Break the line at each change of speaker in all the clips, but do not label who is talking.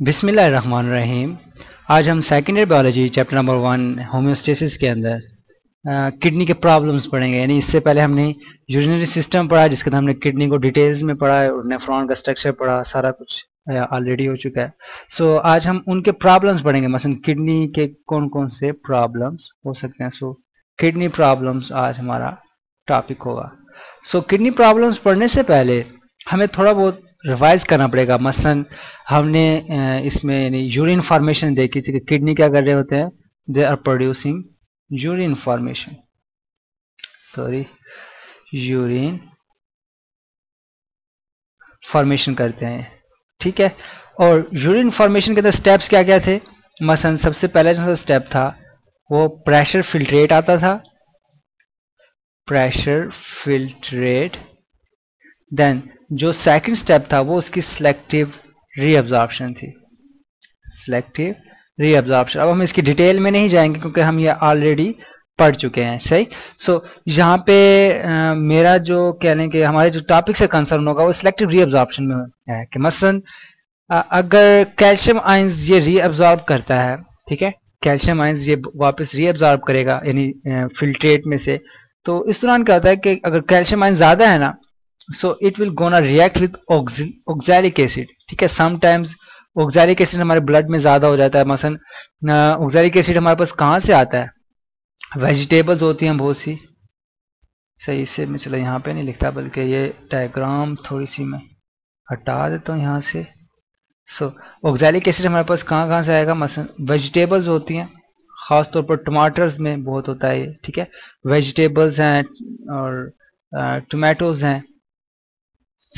बिस्मिल्लाहिर्रहमानिर्रहीम। आज हम second year biology chapter number one homeostasis के अंदर किडनी के प्रॉब्लम्स पढ़ेंगे। यानी इससे पहले हमने यूरिनरी सिस्टम पढ़ा जिसके अंदर हमने किडनी को डिटेल्स में पढ़ा और नेफ्रॉन का स्ट्रक्चर पढ़ा सारा कुछ ऑलरेडी हो चुका है। सो so, आज हम उनके प्रॉब्लम्स पढ़ेंगे। मसलन किडनी के कौन कौन से प्रॉब्लम्स हो सकते हैं। सो किडनी प्रॉब्लम्स आज हमारा टॉपिक होगा। सो किडनी प्रॉब्लम्स पढ़ने से पहले हमें थोड़ा बहुत रिवाइज करना पड़ेगा। मसलन, हमने इसमें यानी यूरिन फॉर्मेशन देखी थी कि किडनी क्या कर रहे होते हैं? They are producing urine formation sorry urine formation करते हैं। ठीक है? और यूरिन फॉर्मेशन के अंदर स्टेप्स क्या क्या थे? मसलन, सबसे पहला जो स्टेप था, वो प्रेशर फिल्ट्रेट आता था। प्रेशर फिल्ट्रेट देन जो सेकंड स्टेप था वो उसकी सिलेक्टिव रीअब्जॉर्प्शन थी। सिलेक्टिव रीअब्जॉर्प्शन अब हम इसकी डिटेल में नहीं जाएँगे क्योंकि हम ये ऑलरेडी पढ़ चुके हैं सही? सो so, यहाँ पे आ, मेरा जो कह लें कि हमारे जो टॉपिक से कंसर्न होगा वो सिलेक्टिव रीअब्जॉर्प्शन में है। कि मसलन अगर कैल्शियम आइंस ये रीअब्जॉर्ब करता है ठीक है? कैल्शियम आइंस ये वापस रीअब्जॉर्ब करेगा यानी फिल्ट्रेट में से तो इस दौरान क्या होता है कि अगर कैल्शियम आइंस ज़्यादा है ना so, it will gonna react with oxalic acid. ठीक है? समटाइम्स ऑक्जेलिक एसिड हमारे ब्लड में ज़्यादा हो जाता है, मसलन ऑक्जेलिक एसिड हमारे पास कहाँ से आता है? वेजिटेबल्स होती हैं बहुत सी। सही से मैं चलो यहाँ पे नहीं लिखता, बल्कि ये डायग्राम थोड़ी सी मैं हटा देता हूँ यहाँ से। सो ऑक्जैलिक एसिड हमारे पास कहाँ कहाँ से आएगा, मसलन वेजिटेबल्स होती हैं। ख़ास तौर पर टमाटर्स में बहुत होता है ये, ठीक है? वेजिटेबल्स हैं और टमाटोज़ हैं।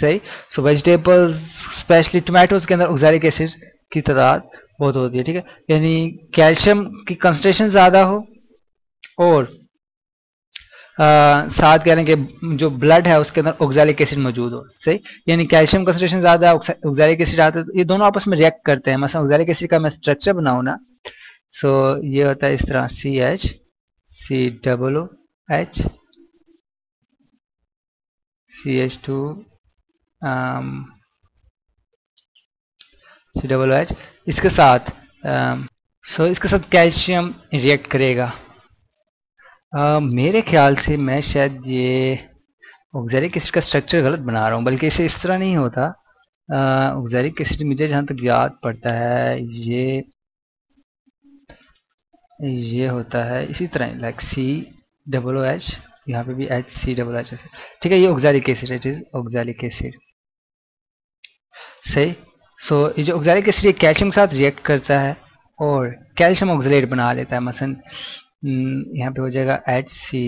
सही? सो वेजिटेबल्स स्पेशली टोमेटोज के अंदर ऑक्जेलिक एसिड की तादाद बहुत होती है ठीक है? यानी कैल्शियम की कंसनट्रेशन ज़्यादा हो और आ, साथ कह रहे हैं कि जो ब्लड है उसके अंदर ऑक्जेलिक एसिड मौजूद हो सही? यानी कैल्शियम कंसनट्रेशन ज़्यादा है ऑक्जेलिक एसिड आता है तो ये दोनों आपस में रिएक्ट करते हैं। मतलब ऑक्जेलिक एसिड का मैं स्ट्रक्चर बनाऊँ ना सो ये होता है इस तरह C H C double O H C H two C double H इसके साथ um, सो so इसके साथ कैल्शियम रिएक्ट करेगा। Uh, मेरे ख्याल से मैं शायद ये ऑक्जेरिक एसिड का स्ट्रक्चर गलत बना रहा हूँ बल्कि इसे इस तरह नहीं होता। ऑक्जेरिक uh, एसिड मुझे जहाँ तक याद पड़ता है ये ये होता है इसी तरह लाइक सी डबल एच यहाँ पे भी एच सी डबल एच ठीक है ये oxalic acid it is oxalic acid सही? सो so, ये जो ऑक्जेलिक एसिड कैल्शियम के साथ रिएक्ट करता है और कैल्शियम ऑक्जेलेट बना लेता है मसन हम्म, यहाँ पे हो जाएगा एच सी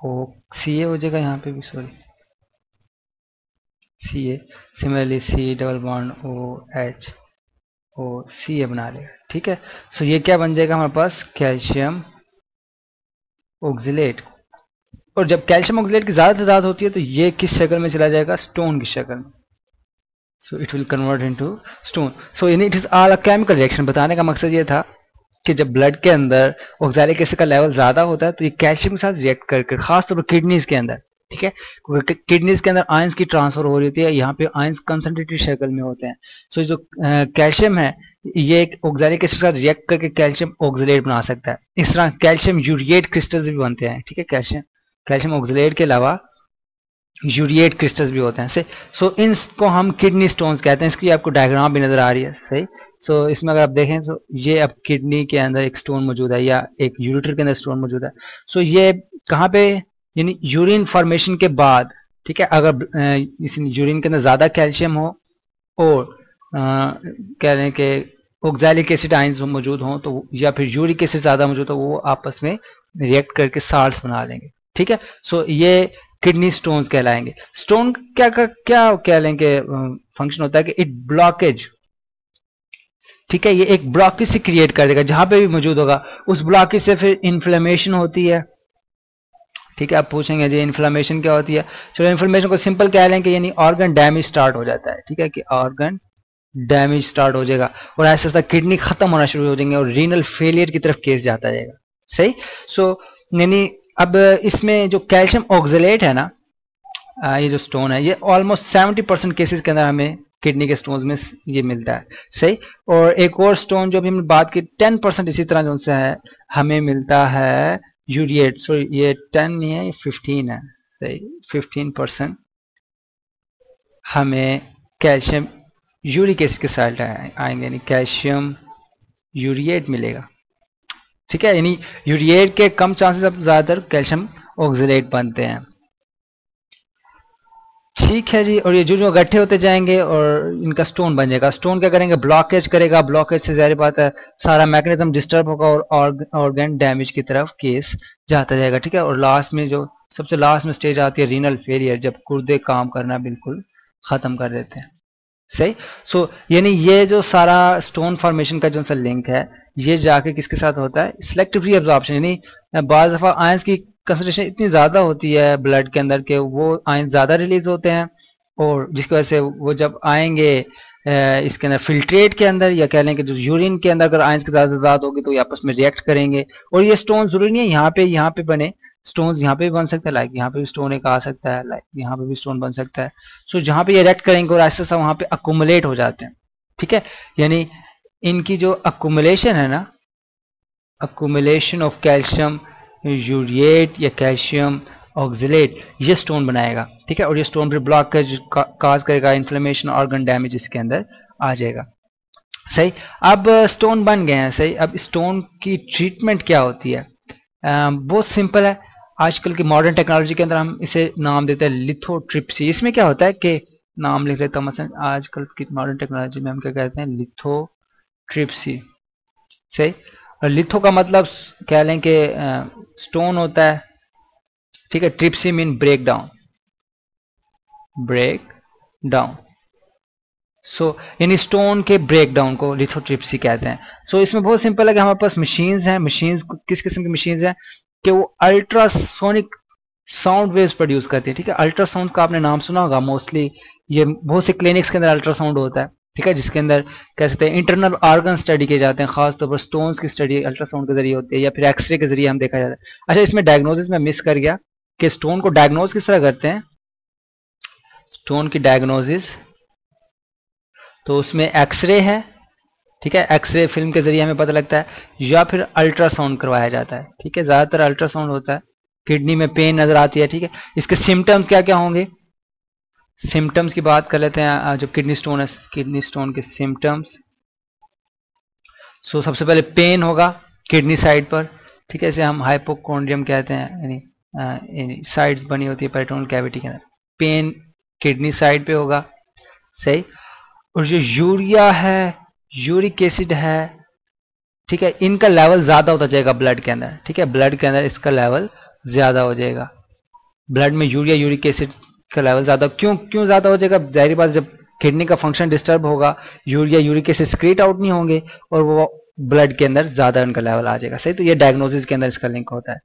ओ सी ए हो जाएगा यहाँ पे भी sorry C A similarly C double bond O H O C A बना लेगा ठीक है? सो ये क्या बन जाएगा हमारे पास? कैल्शियम ऑक्जिलेट और जब कैल्शियम ऑक्जिलेट की ज़्यादा तादाद होती है तो ये किस शक्ल में चला जाएगा? स्टोन की शक्ल में. So it will convert into stone so in it is all a chemical reaction बताने का मकसद ये था कि जब ब्लड के अंदर ऑक्जेलिक एसिड का लेवल ज़्यादा होता है तो ये कैल्शियम के साथ रिएक्ट करके खासतौर पर किडनीज के अंदर ठीक है? क्योंकि किडनीज के अंदर आयंस की ट्रांसफ़र हो रही होती है यहाँ पे आयंस कंसनट्रेटेड शक्ल में होते हैं। सो so, जो कैल्शियम है ये एक ऑक्जेलिक एसिड के साथ रिएक्ट करके कैल्शियम ऑक्जिलेट बना सकता है। इस तरह कैल्शियम यूरिएट क्रिस्टल्स भी बनते हैं ठीक है? कैल्शियम कैल्शियम ऑक्जिलेट के अलावा यूरिएट क्रिस्टल्स भी होते हैं। सही सो so, इनको हम किडनी स्टोन्स कहते हैं। इसकी आपको डायग्राम भी नज़र आ रही है। सही सो so, इसमें अगर आप देखें तो ये अब किडनी के अंदर एक स्टोन मौजूद है या एक यूरिटर के अंदर स्टोन मौजूद है। सो so, ये कहाँ पे यानी यूरिन फॉर्मेशन के बाद ठीक है अगर यूरिन के अंदर ज़्यादा कैल्शियम हो और कह रहे हैं कि ऑक्जेलिक एसिड आइंस मौजूद हों तो या फिर यूरिक एसिड ज़्यादा मौजूद हो वो आपस में रिएक्ट करके साल्ट बना लेंगे। ठीक है सो ये किडनी स्टोन्स कहलाएँगे। स्टोन क्या क्या क्या कह लेंगे फ़ंक्शन होता है कि इट ब्लॉकेज ठीक है ये एक ब्लॉकेज से क्रिएट कर देगा जहाँ पे भी मौजूद होगा उस ब्लॉकेज से फिर इन्फ्लेमेशन होती है। ठीक है आप पूछेंगे जी इन्फ्लेमेशन क्या होती है? चलो इन्फ्लेमेशन को सिंपल कह लें कि यानी ऑर्गन डैमेज स्टार्ट हो जाता है। ठीक है कि ऑर्गन डैमेज स्टार्ट हो जाएगा और ऐसा ऐसा किडनी खत्म होना शुरू हो जाएँगे और रीनल फेलियर की तरफ़ केस जाता जाएगा। सही? सो so, यानी अब इसमें जो कैल्शियम ऑक्जिलेट है ना ये जो स्टोन है, ये ऑलमोस्ट सेवेंटी परसेंट केसेस के अंदर हमें किडनी के स्टोन में ये मिलता है। सही? और एक और स्टोन जो भी हमने बात की टेन परसेंट इसी तरह जो से है, हमें मिलता है यूरिएट सो ये टेन नहीं है, ये फिफ्टीन है। सही? फिफ्टीन परसेंट हमें कैल्शियम यूरिक एसिड के साथ आएँगे, यानी कैल्शियम यूरिएट मिलेगा। ठीक है? यानी यूरिएट के कम चांसेस अब ज़्यादातर कैल्शियम ऑक्सीलेट बनते हैं। ठीक है जी और ये जो जो गट्ठे होते जाएँगे और इनका स्टोन बन जाएगा स्टोन क्या करेंगे? ब्लॉकेज करेगा। ब्लॉकेज से जारी बात है सारा मैकेनिज्म डिस्टर्ब होगा और ऑर्गन डैमेज की तरफ़ केस जाता जाएगा। ठीक है? और लास्ट में जो सबसे लास्ट में स्टेज आती है रीनल फेलियर जब गुर्दे काम करना बिल्कुल ख़त्म कर देते हैं। सही? सो so, यानी ये जो सारा स्टोन फॉर्मेशन का जो सा लिंक है ये जाके किसके साथ होता है? सिलेक्टिव री एब्जॉर्प्शन यानी बाज दफ़ा आयंस की कंसनट्रेशन इतनी ज़्यादा होती है ब्लड के अंदर के वो आयन ज़्यादा रिलीज़ होते हैं और जिसकी वजह से वो जब आएँगे इसके अंदर फिल्ट्रेट के अंदर या कह लें कि जो यूरिन के अंदर अगर आयंस की ज़्यादा तादाद होगी तो ये आपस में रिएक्ट करेंगे। और ये स्टोन ज़रूरी नहीं है, यहाँ पे यहाँ पे बने। स्टोन यहाँ पे भी बन सकता है लाइक यहाँ पे भी स्टोन एक आ सकता है लाइक यहाँ पे भी स्टोन बन सकता है। सो जहाँ पे ये रिएक्ट करेंगे और ऐसा वहाँ पे अकोमुलेट हो जाते हैं। ठीक है? यानी इनकी जो अकोमलेशन है ना अकोमलेशन ऑफ़ कैल्शियम यूरिएट या कैल्शियम ऑक्जिलेट ये स्टोन बनाएगा, ठीक है? और ये स्टोन फिर ब्लॉक कर काज करेगा इन्फ्लेमेशन ऑर्गन डैमेज इसके अंदर आ जाएगा। सही? अब स्टोन बन गए हैं, सही? अब स्टोन की ट्रीटमेंट क्या होती है? बहुत सिंपल है। आजकल की मॉडर्न टेक्नोलॉजी के अंदर हम इसे नाम देते हैं लिथोट्रिप्सी इसमें क्या होता है कि नाम लिख लेता हूँ मसलन आजकल की मॉडर्न टेक्नोलॉजी में हम क्या कहते हैं? लिथोट्रिप्सी सही? और लिथो का मतलब कह लें कि स्टोन होता है। ठीक है? Tripsy mean break down break down so यानी स्टोन के ब्रेक डाउन को लिथोट्रिप्सी कहते हैं। सो so, इसमें बहुत सिंपल है कि हमारे पास मशीन्स हैं। मशीन्स किस किस्म की मशीन्स हैं? कि वो अल्ट्रासोनिक साउंड वेव्स प्रोड्यूस करती है। ठीक है? अल्ट्रासाउंड का आपने नाम सुना होगा। मोस्टली ये बहुत से क्लिनिक्स के अंदर अल्ट्रासाउंड होता है। ठीक है, जिसके अंदर कह सकते हैं इंटरनल ऑर्गन स्टडी किए जाते हैं खास तौर पर स्टोन्स की स्टडी अल्ट्रासाउंड के ज़रिए होती है या फिर एक्सरे के ज़रिए हम देखा जाता है। अच्छा इसमें डायग्नोसिस में मिस कर गया कि स्टोन को डायग्नोज किस तरह करते हैं? स्टोन की डायग्नोसिस तो उसमें एक्सरे है, ठीक है एक्सरे फ़िल्म के ज़रिए हमें पता लगता है, या फिर अल्ट्रासाउंड करवाया जाता है, ठीक है, ज़्यादातर अल्ट्रासाउंड होता है किडनी में पेन नज़र आती है, ठीक है, इसके सिम्टम्स क्या क्या होंगे? सिम्टम्स की बात कर लेते हैं जो किडनी स्टोन है किडनी स्टोन के सिम्टम्स सो so, सबसे पहले पेन होगा किडनी साइड पर। ठीक है इसे हम हाइपोकोन्ड्रियम कहते हैं यानी साइड्स बनी होती है पेट्रोल कैविटी के अंदर। पेन किडनी साइड पे होगा। सही? और जो यूरिया है यूरिक एसिड है ठीक है इनका लेवल ज़्यादा होता जाएगा ब्लड के अंदर। ठीक है ब्लड के अंदर इसका लेवल ज़्यादा हो जाएगा। ब्लड में यूरिया यूरिक एसिड का लेवल ज़्यादा, क्यों क्यों ज़्यादा हो जाएगा? ज़ाहिर बात, जब किडनी का फ़ंक्शन डिस्टर्ब होगा urea uric acid excrete out नहीं होंगे, और वो ब्लड के अंदर ज़्यादा उनका लेवल आ जाएगा। सही? तो ये डायग्नोसिस के अंदर इसका लिंक होता है।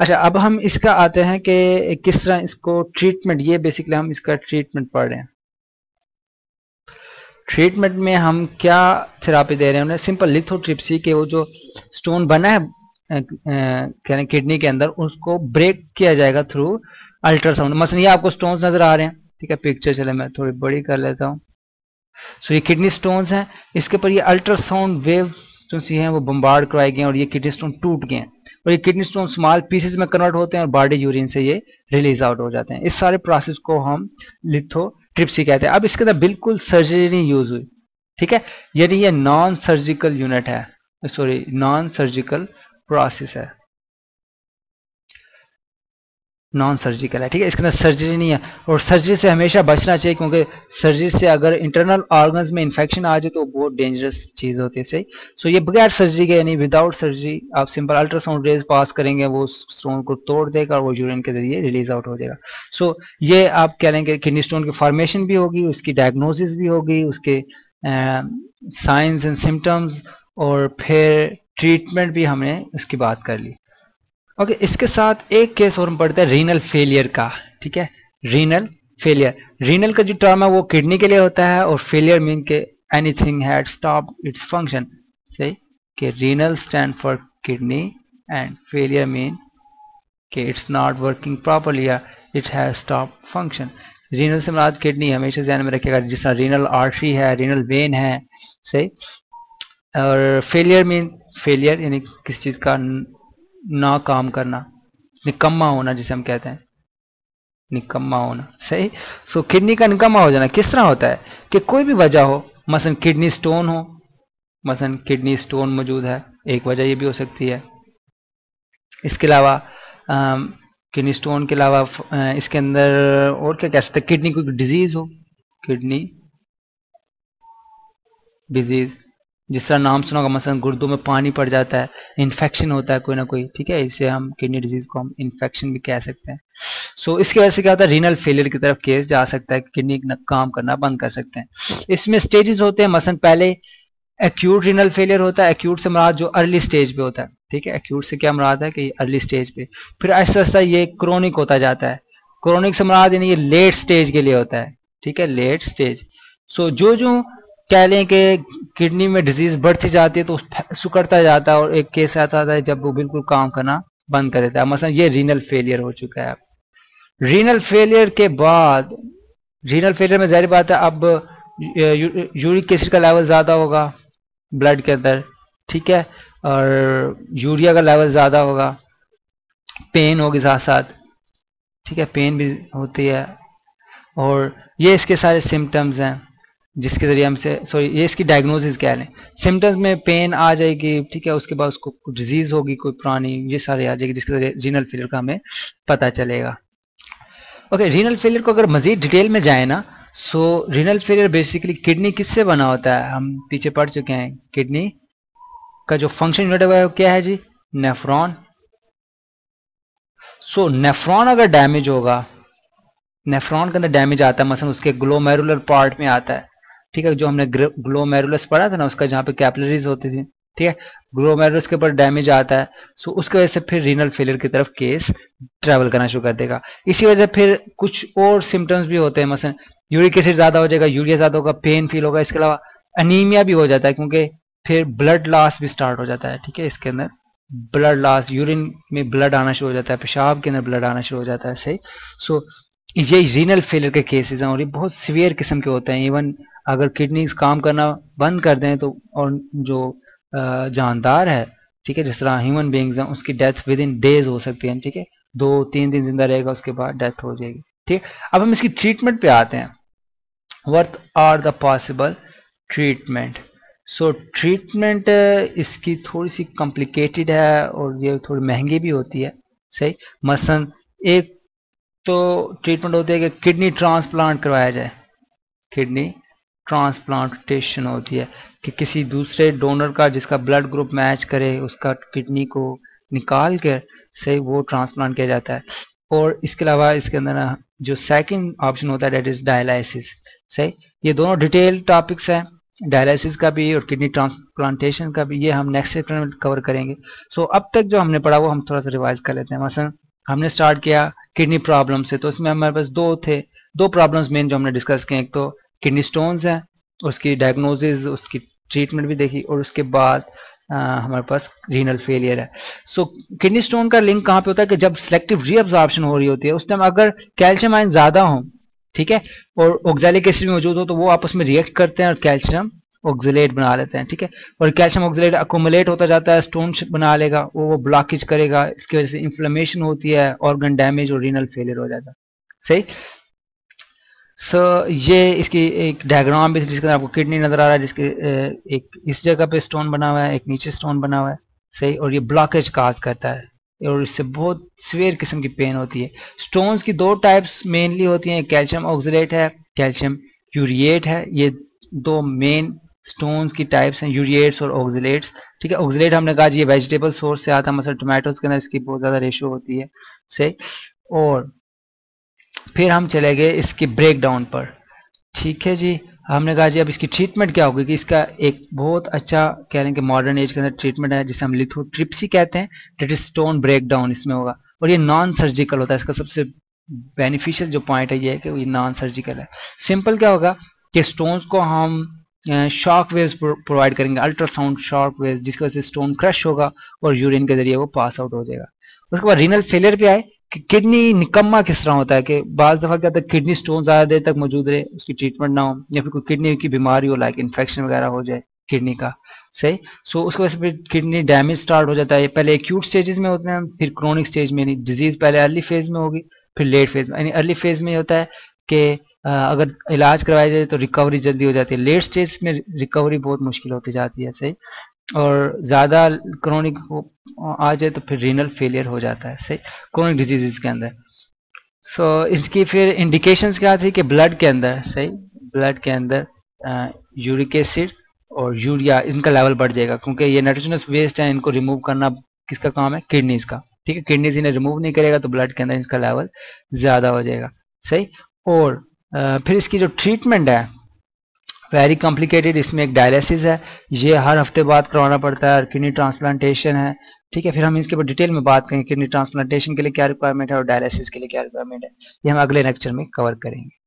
अच्छा अब हम इसका आते हैं कि किस तरह इसको ट्रीटमेंट ये बेसिकली हम इसका ट्रीटमेंट पढ़ रहे हैं। ट्रीटमेंट में हम क्या थेरापी दे रहे हैं? उन्हें सिंपल लिथोट्रिप्सी के वो जो स्टोन बना है किडनी के अंदर, उसको ब्रेक किया जाएगा थ्रू अल्ट्रासाउंड। मसलन ये आपको स्टोन्स नज़र आ रहे हैं। ठीक है पिक्चर चले, मैं थोड़ी बड़ी कर लेता हूँ। सो ये किडनी स्टोन्स हैं। इसके ऊपर ये अल्ट्रासाउंड वेव जो सी हैं, वो बम्बार्ड करवाए गए और ये किडनी स्टोन टूट गए हैं। और ये किडनी स्टोन स्मॉल पीसेस में कन्वर्ट होते हैं और बॉडी यूरिन से ये रिलीज़ आउट हो जाते हैं। इस सारे प्रोसेस को हम लिथो ट्रिप्सी कहते हैं। अब इसके अंदर बिल्कुल सर्जरी नहीं यूज़ हुई। ठीक है? यानी ये नॉन सर्जिकल यूनिट है। सॉरी नॉन सर्जिकल प्रोसेस है। नॉन सर्जिकल है। ठीक है इसके अंदर सर्जरी नहीं है। और सर्जरी से हमेशा बचना चाहिए क्योंकि सर्जरी से अगर इंटरनल ऑर्गन्स में इन्फेक्शन आ जाए तो बहुत डेंजरस चीज़ होती है सही? सो ये बगैर सर्जरी के यानी विदाउट सर्जरी आप सिंपल अल्ट्रासाउंड रेज पास करेंगे वो स्टोन को तोड़ देगा और वो यूरिन के ज़रिए रिलीज़ आउट हो जाएगा। सो so, ये आप कह लेंगे किडनी स्टोन की फॉर्मेशन भी होगी उसकी डायग्नोसिस भी होगी उसके साइंस एंड सिम्टम्स और फिर ट्रीटमेंट भी हमने उसकी बात कर ली। ओके इसके साथ एक केस और हम पढ़ते हैं रीनल फेलियर का, ठीक है? रीनल फेलियर रीनल का जो टर्म है वो किडनी के लिए होता है और फेलियर मीन के anything had stop its function से कि renal stand for kidney and failure mean कि it's not working properly it has stop function renal से मराद किडनी हमेशा ध्यान में रखेगा जिस तरह रीनल आर्टरी है रीनल वेन है सही और फेलियर मीन फेलियर यानी किसी चीज़ का ना काम करना। निकम्मा होना जिसे हम कहते हैं। निकम्मा होना सही? सो so, किडनी का निकम्मा हो जाना किस तरह होता है? कि कोई भी वजह हो मसलन किडनी स्टोन हो मसलन किडनी स्टोन मौजूद है एक वजह ये भी हो सकती है। इसके अलावा किडनी स्टोन के अलावा इसके अंदर और क्या कह सकते हैं? किडनी कोई डिज़ीज़ हो किडनी डिज़ीज़ जिस तरह नाम सुना होगा मसलन गुर्दों में पानी पड़ जाता है इन्फेक्शन होता है कोई ना कोई ठीक है? इसे हम किडनी डिज़ीज़ को हम इन्फेक्शन भी कह सकते हैं। सो so, इसकी वजह से क्या होता है? रीनल फेलियर की तरफ़ केस जा सकता है किडनी काम करना बंद कर सकते हैं। इसमें स्टेजेस होते हैं मसलन पहले एक्यूट रीनल फेलियर होता है एक्यूट से मराद जो अर्ली स्टेज पे होता है ठीक है? एक्यूट से क्या मराद है कि अर्ली स्टेज पे। फिर आहिस्ता आहिस्ता ये क्रोनिक होता जाता है। क्रोनिक से मराद यानी ये लेट स्टेज के लिए होता है ठीक है? लेट स्टेज सो जो जो कह लें कि किडनी में डिज़ीज़ बढ़ती जाती है तो सुकड़ता जाता है और एक केस आता है जब वो बिल्कुल काम करना बंद कर देता है। मसलन ये रीनल फेलियर हो चुका है। रीनल फेलियर के बाद रीनल फेलियर में ज़ाहिर बात है, अब यूरिक एसिड का लेवल ज़्यादा होगा ब्लड के अंदर, ठीक है? और यूरिया का लेवल ज़्यादा होगा पेन होगी साथ साथ, ठीक है? पेन भी होती है। और ये इसके सारे सिम्टम्स हैं। जिसके ज़रिए हमसे सॉरी ये इसकी डायग्नोसिस क्या है? सिम्टम्स में पेन आ जाएगी, ठीक है, उसके बाद उसको कुछ डिज़ीज़ होगी, कोई पुरानी, ये सारे आ जाएगी, जिसके ज़रिए रीनल फेलियर का हमें पता चलेगा। ओके रीनल फेलियर को अगर मज़ीद डिटेल में जाए ना so renal failure basically kidney किससे बना होता है? हम पीछे पढ़ चुके हैं किडनी का जो फ़ंक्शन यूनिट है वो क्या है जी? नेफ्रॉन सो नेफ्रॉन अगर डैमेज होगा नेफ्रॉन के अंदर डैमेज आता है, मसलन उसके ग्लोमेरुलर पार्ट में आता है ठीक है जो हमने ग्लोमेरुलस पढ़ा था ना उसका जहाँ पे कैपलरीज होती थी ठीक है ग्लोमेरुलस के ऊपर डैमेज आता है सो उसकी वजह से फिर रीनल फेलियर की तरफ़ केस ट्रेवल करना शुरू कर देगा। इसी वजह से फिर कुछ और सिम्टम्स भी होते हैं मसलन यूरिक एसिड ज़्यादा हो जाएगा यूरिया ज़्यादा होगा पेन फील होगा इसके अलावा अनीमिया भी हो जाता है क्योंकि फिर ब्लड लॉस भी स्टार्ट हो जाता है ठीक है इसके अंदर ब्लड लॉस यूरिन में ब्लड आना शुरू हो जाता है पेशाब के अंदर ब्लड आना शुरू हो जाता है सही? सो so, ये रीनल फेलियर के केसेस हैं और ये बहुत सीवियर किस्म के होते हैं इवन अगर किडनीज काम करना बंद कर दें तो और जो जानदार है, ठीक है, जिस तरह ह्यूमन बींग्स हैं, उसकी डेथ विद इन डेज़ हो सकती है, ठीक है, दो, तीन दिन ज़िंदा रहेगा, उसके बाद डेथ हो जाएगी, ठीक अब हम इसकी ट्रीटमेंट पे आते हैं। What are the possible treatment so treatment इसकी थोड़ी सी कॉम्प्लिकेटेड है, और ये थोड़ी महँगी भी होती है, सही। मसलन, एक तो ट्रीटमेंट होती है कि किडनी ट्रांसप्लांट करवाया जाए। किडनी ट्रांसप्लांटेशन होती है कि किसी दूसरे डोनर का जिसका ब्लड ग्रुप मैच करे उसका किडनी को निकाल कर से वो ट्रांसप्लांट किया जाता है। और इसके अलावा इसके अंदर जो सेकंड ऑप्शन होता है डेट इज़ डायलिसिस सही? ये दोनों डिटेल टॉपिक्स हैं। डायलिसिस का भी और किडनी ट्रांसप्लांटेशन का भी ये हम नेक्स्ट चैप्टर में कवर करेंगे। सो so, अब तक जो हमने पढ़ा वो हम थोड़ा सा रिवाइज कर लेते हैं। मसलन हमने स्टार्ट किया किडनी प्रॉब्लम से। तो इसमें हमारे पास दो थे दो प्रॉब्लम्स मेन जो हमने डिस्कस किए एक तो किडनी स्टोन्स हैं उसकी डायग्नोसिस उसकी ट्रीटमेंट भी देखी और उसके बाद आ, हमारे पास रीनल फेलियर है। सो किडनी स्टोन का लिंक कहाँ पे होता है कि जब सिलेक्टिव रीअब्जॉर्प्शन हो रही होती है उस टाइम अगर कैल्शियम आयन ज़्यादा हो ठीक है और ऑक्जेलिक एसिड मौजूद हो तो वो आपस में रिएक्ट करते हैं और कैल्शियम ऑक्जिलेट बना लेते हैं ठीक है। और कैल्शियम ऑक्जिलेट अकोमुलेट होता जाता है स्टोन बना लेगा वो वो ब्लॉकेज करेगा इसकी वजह से इंफ्लेमेशन होती है ऑर्गन डैमेज और रीनल फेलियर हो जाता है। सही? सो so, ये इसकी एक डायग्राम भी जिसके अंदर आपको किडनी नज़र आ रहा है जिसके एक इस जगह पे स्टोन बना हुआ है एक नीचे स्टोन बना हुआ है। सही? और ये ब्लॉकेज काज करता है। और इससे बहुत सवेर किस्म की पेन होती है। स्टोन्स की दो टाइप्स मेनली होती हैं। कैल्शियम ऑक्सीलेट है कैल्शियम यूरिएट है। ये दो मेन स्टोन्स की टाइप्स हैं यूरिएट्स और ऑक्सीलेट्स ठीक है? ऑक्सीलेट हमने कहा ये वेजिटेबल सोर्स से आता है। मतलब टोमेटोज के अंदर इसकी बहुत ज़्यादा रेशियो होती है। सही? और फिर हम चले गए इसके ब्रेक डाउन पर। ठीक है जी, हमने कहा जी अब इसकी ट्रीटमेंट क्या होगी? कि इसका एक बहुत अच्छा कह कि मॉडर्न एज के अंदर ट्रीटमेंट है, जिसे हम लिथो ट्रिप्सी कहते हैं that is stone break down इसमें होगा। और ये नॉन सर्जिकल होता है, इसका सबसे बेनिफिशियल जो पॉइंट है ये है कि ये नॉन सर्जिकल है। सिंपल क्या होगा कि स्टोन्स को हम शॉक वेव्स प्रोवाइड करेंगे अल्ट्रासाउंड शॉक वेव्स जिसकी वजह से स्टोन क्रश होगा और यूरिन के ज़रिए वो पास आउट हो जाएगा। उसके बाद रीनल फेलियर पे आए। किडनी निकम्मा किस तरह होता है कि बाज दफ़ा क्या होता है किडनी स्टोन ज़्यादा देर तक मौजूद रहे उसकी ट्रीटमेंट ना हो या फिर कोई किडनी की बीमारी हो लाइक इन्फेक्शन वगैरह हो जाए किडनी का सही? सो so, उसकी वजह से फिर किडनी डैमेज स्टार्ट हो जाता है। पहले एक्यूट स्टेजेस में होते हैं फिर क्रोनिक स्टेज में यानी डिज़ीज़ पहले अर्ली फ़ेज़ में होगी फिर लेट फ़ेज़ में यानी अर्ली फ़ेज़ में होता है कि अगर इलाज करवाया जाए तो रिकवरी जल्दी हो जाती है। लेट स्टेज में रिकवरी बहुत मुश्किल होती जाती है सही? और ज़्यादा क्रोनिक आ जाए तो फिर रीनल फेलियर हो जाता है सही? क्रोनिक डिज़ीज़ के अंदर। सो so, इसकी फिर इंडिकेशंस क्या थी कि ब्लड के अंदर सही? ब्लड के अंदर यूरिक एसिड और यूरिया इनका लेवल बढ़ जाएगा क्योंकि ये नाइट्रोजनस वेस्ट है इनको रिमूव करना किसका काम है? किडनीज का। ठीक है? किडनीज इन्हें रिमूव नहीं करेगा तो ब्लड के अंदर इसका लेवल ज़्यादा हो जाएगा सही? और आ, फिर इसकी जो ट्रीटमेंट है वेरी कॉम्प्लिकेटेड इसमें एक डायलिसिस है। ये हर हफ़्ते बाद करवाना पड़ता है किडनी ट्रांसप्लांटेशन है। ठीक है, फिर हम इसके ऊपर डिटेल में बात करेंगे किडनी ट्रांसप्लांटेशन के लिए क्या रिक्वायरमेंट है और डायलिसिस के लिए क्या रिक्वायरमेंट है। ये हम अगले लेक्चर में कवर करेंगे।